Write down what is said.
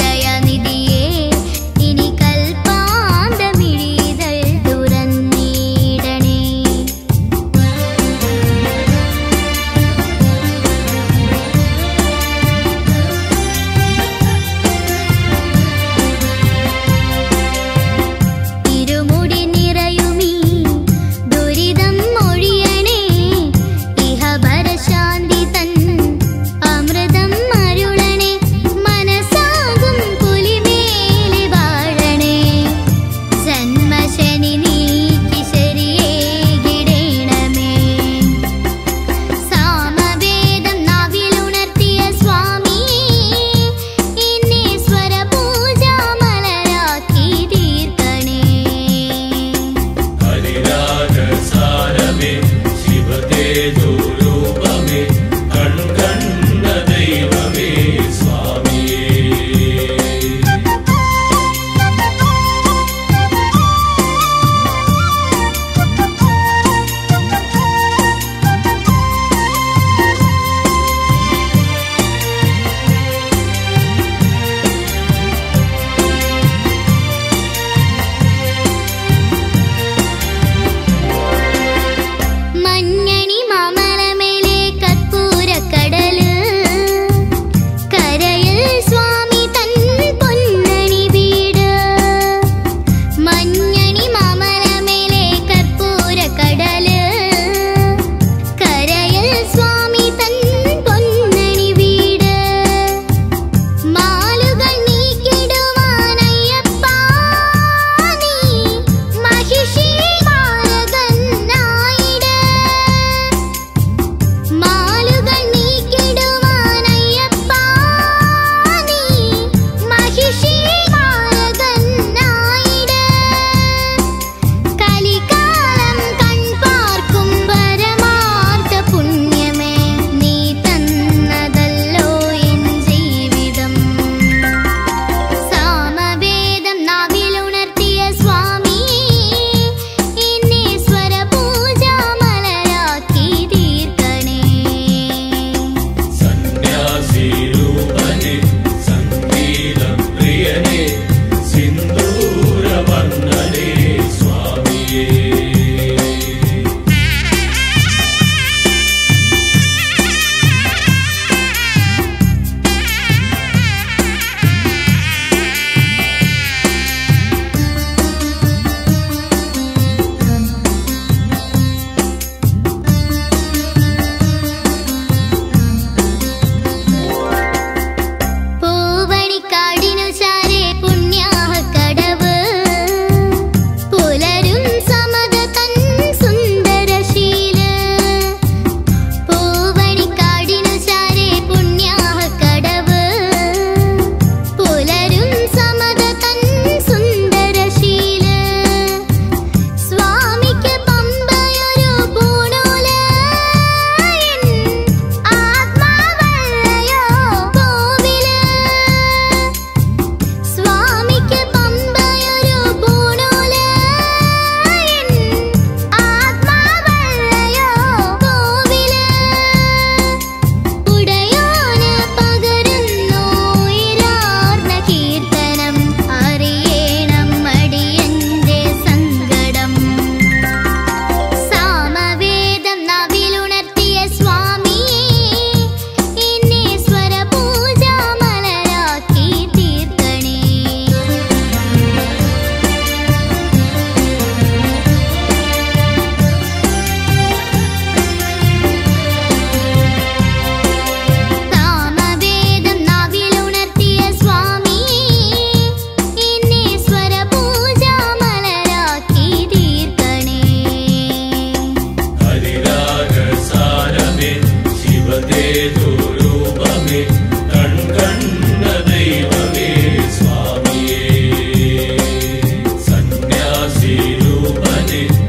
Daya निध You.